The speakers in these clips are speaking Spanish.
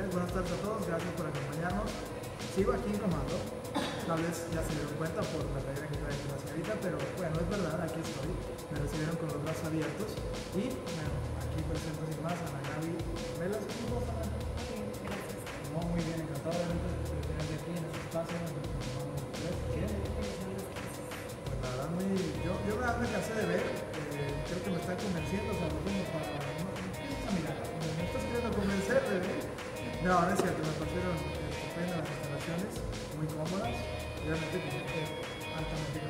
Andrés, buenas tardes a todos, gracias por acompañarnos. Sigo aquí en Comando, tal vez ya se dieron cuenta por la playera que traigo la señorita, pero bueno, es verdad, aquí estoy, me recibieron con los brazos abiertos y bueno, aquí presento sin más a la Gaby Velas. ¿Cómo estás? No, muy bien, encantado de tenerte aquí en este espacio. en. Pues la verdad, muy, yo, yo me cansé de ver, eh, creo que me está convenciendo, No, no es cierto, me parecieron estupendas las instalaciones, muy cómodas, realmente gente altamente.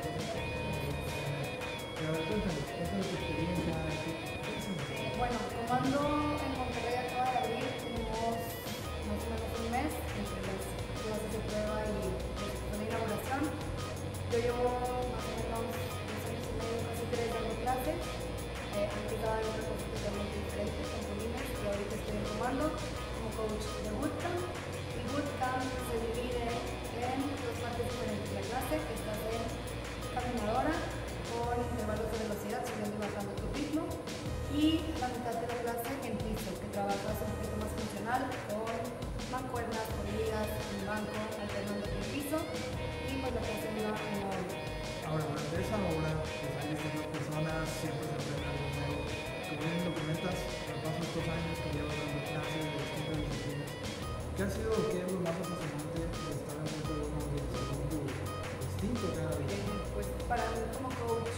Pero cuéntanos, cuéntanos tu experiencia, es? Bueno, Comando en Monterrey acaba de abrir, tenemos más o menos un mes entre las clases de prueba y la inauguración. Yo llevo más o menos dos años y medio, casi tres dando clases. Eh, antes daba en otra cosa totalmente diferente, coach de Bootcamp. Y Bootcamp se divide en dos partes diferentes. La clase que estás en caminadora con intervalos de velocidad, subiendo y bajando tu ritmo y la mitad de la clase en piso, que trabajas un poquito más funcional con mancuernas, corridas, en banco, alternando el piso y pues la clase en la hora. Ahora, durante esa hora, ¿qué ha sido es lo más apasionante de estar en de una organización distinto cada día? Eh, Pues para mí como coach,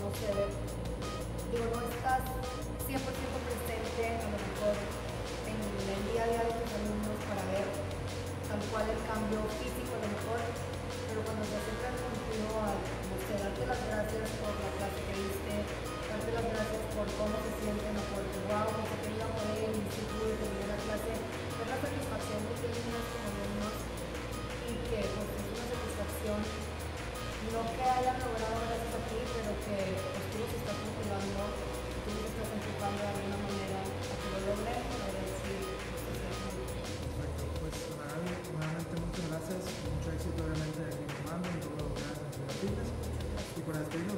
no sé, digo, no estás 100% presente a lo mejor en el día a día de tus alumnos para ver tal cual el cambio físico a lo mejor, pero cuando se acercan contigo a que hayan logrado gracias a ti, pero que tú los estás motivando, tú los estás empujando de alguna manera a que lo logren, sea muy- Perfecto, pues Magali, nuevamente muchas gracias, mucho éxito obviamente aquí en Comando, en todo lo que hagas en Filipinas. Y para despedirnos,